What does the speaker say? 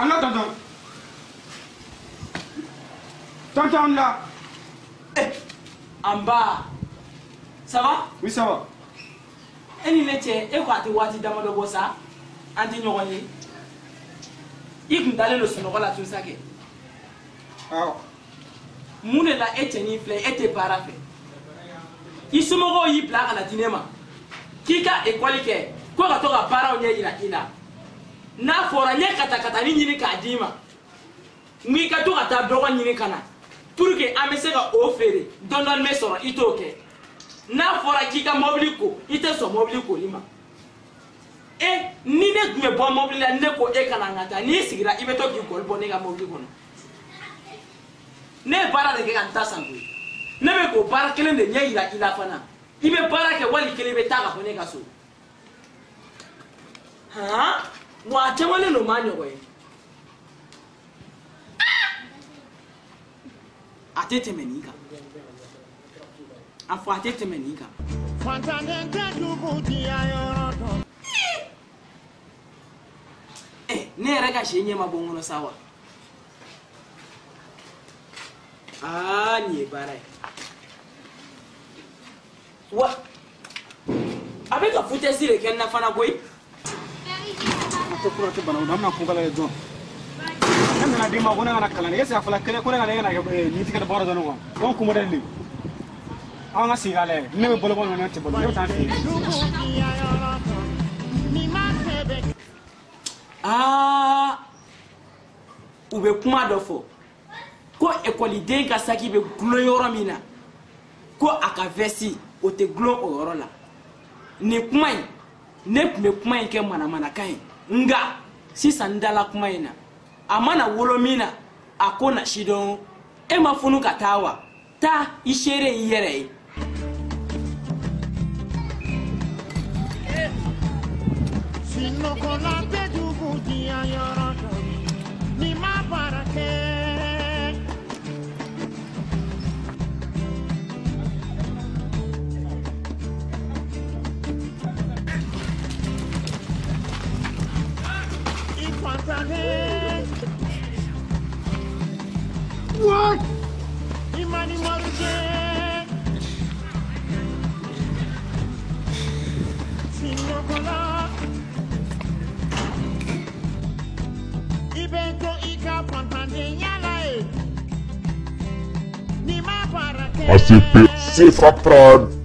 an ka tɔntɔn tɔntɔn la. Eh, an ba ça va. oui ça va. e ni ne cɛ e ko a tɛ waati damadɔ bɔ sa an tɛ ɲɔgɔn ye i kun dalen don sunɔgɔ la tun sa kɛ. awɔ. mun de la e cɛnin filɛ e tɛ baara fɛ i somɔgɔw y'i bila ka na di ne ma k'i ka ekɔli kɛ ko ka to ka baaraw ɲɛ yira i la. n'a fɔra n ye katakatani ɲini k'a d'i ma n'i ka to ka taa dɔgɔ ɲini ka na pour que an bɛ se ka o feere dɔɔni dɔɔni bɛ sɔrɔ i t'o kɛ n'a fɔra k'i ka mɔbili ko i tɛ sɔn mɔbili koli ma e ni ne tun e bɛ bɔ mɔbili la ne ko e kana n e ka taa n'i sigira i bɛ to k'i gɔli bɔ ne ka mɔbili kɔnɔ ne ye baara de kɛ ka n ta san koyi ne bɛ k'o baara kelen de ɲɛ yira i la fana i bɛ baara kɛ wali kelen i bɛ taa ka bɔ ne ka so han. Guache huele lo maño, güey. Atete menica. Afo atete menica. Eh, ne yɛrɛ ka sɛ ɲɛma bɔ n sa wa aa nin ye baara ye wa a bɛ ka futɛsi de kɛ na fana koyi tɛ kura tɛ bana o don an bɛna kunkala ye dɔn ne nana d'i ma ko ne kana kalan ne ese a fɔla kelen ko ne kana e kana kɛ eh, nin tigɛ baara dɔ ne kɔ ko n kun bɛ dɛ nin an ka segin k'a lajɛ ne bɛ balo bɔ ɲɔgɔn na ne tɛ balo ne bɛ taa fɛ yen. aa u bɛ kuma dɔ fɔ ko ekɔliden ka saki bɛ gulon yɔrɔ min na ko a ka vɛsi o tɛ gulon o yɔrɔ la nin kuma in ne tun bɛ kuma in kɛ manamanakan ye nga sisan n dala kuma in na a mana wolo min na e a e. ko na si dɔn e ma funu ka taa wa taa i seere i yɛrɛ ye. sinɔgɔla bɛ jugu diya What? Imani Maruke. Sinyokola. Ibeko Ika Pantane Nima